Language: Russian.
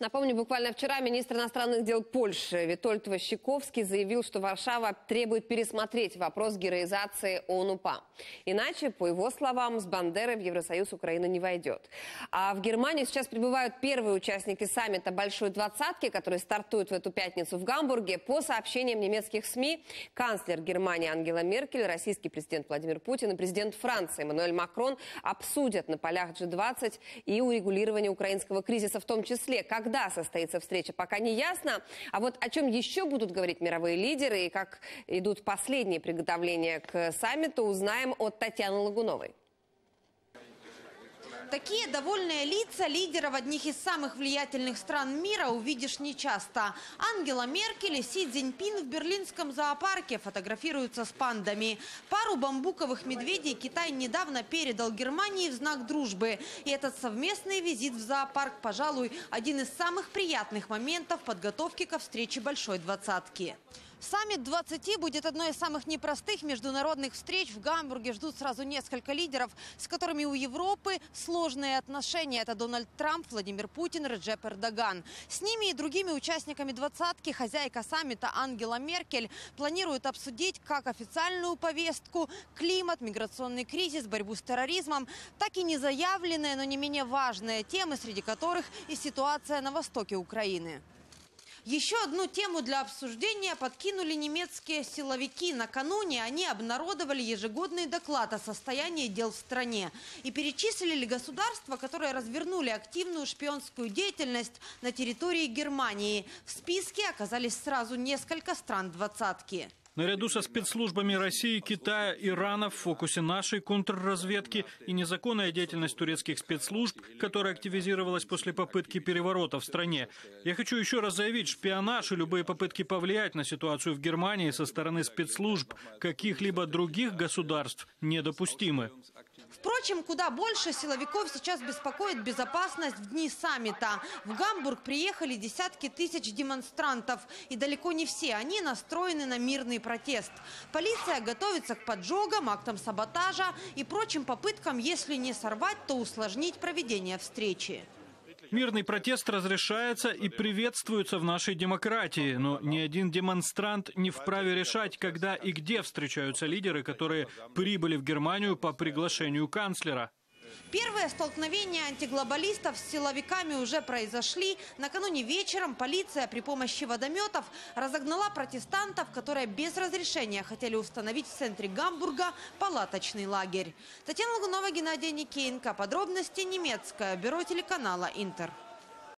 Напомню, буквально вчера министр иностранных дел Польши Витольд Ващиковский заявил, что Варшава требует пересмотреть вопрос героизации ОНУПА. Иначе, по его словам, с Бандерой в Евросоюз Украина не войдет. А в Германии сейчас прибывают первые участники саммита «Большой двадцатки», который стартует в эту пятницу в Гамбурге. По сообщениям немецких СМИ, канцлер Германии Ангела Меркель, российский президент Владимир Путин и президент Франции Эммануэль Макрон обсудят на полях G20 и урегулирование украинского кризиса в том числе. Когда состоится встреча, пока не ясно. А вот о чем еще будут говорить мировые лидеры и как идут последние приготовления к саммиту, узнаем от Татьяны Лагуновой. Такие довольные лица лидеров одних из самых влиятельных стран мира увидишь нечасто. Ангела Меркель и Си Цзиньпин в берлинском зоопарке фотографируются с пандами. Пару бамбуковых медведей Китай недавно передал Германии в знак дружбы. И этот совместный визит в зоопарк, пожалуй, один из самых приятных моментов подготовки ко встрече Большой Двадцатки. Саммит 20 будет одной из самых непростых международных встреч. В Гамбурге ждут сразу несколько лидеров, с которыми у Европы сложные отношения. Это Дональд Трамп, Владимир Путин, Реджеп Эрдоган. С ними и другими участниками двадцатки хозяйка саммита Ангела Меркель планирует обсудить как официальную повестку, климат, миграционный кризис, борьбу с терроризмом, так и незаявленные, но не менее важные темы, среди которых и ситуация на востоке Украины. Еще одну тему для обсуждения подкинули немецкие силовики. Накануне они обнародовали ежегодный доклад о состоянии дел в стране и перечислили государства, которые развернули активную шпионскую деятельность на территории Германии. В списке оказались сразу несколько стран двадцатки. Наряду со спецслужбами России, Китая, Ирана в фокусе нашей контрразведки и незаконная деятельность турецких спецслужб, которая активизировалась после попытки переворота в стране. Я хочу еще раз заявить, шпионаж и любые попытки повлиять на ситуацию в Германии со стороны спецслужб каких-либо других государств недопустимы. Впрочем, куда больше силовиков сейчас беспокоит безопасность в дни саммита. В Гамбург приехали десятки тысяч демонстрантов. И далеко не все они настроены на мирный протест. Полиция готовится к поджогам, актам саботажа и прочим попыткам, если не сорвать, то усложнить проведение встречи. Мирный протест разрешается и приветствуется в нашей демократии, но ни один демонстрант не вправе решать, когда и где встречаются лидеры, которые прибыли в Германию по приглашению канцлера. Первые столкновения антиглобалистов с силовиками уже произошли. Накануне вечером полиция при помощи водометов разогнала протестантов, которые без разрешения хотели установить в центре Гамбурга палаточный лагерь. Татьяна Лагунова, Геннадий Никеенко. Подробности немецкое. Бюро телеканала «Интер».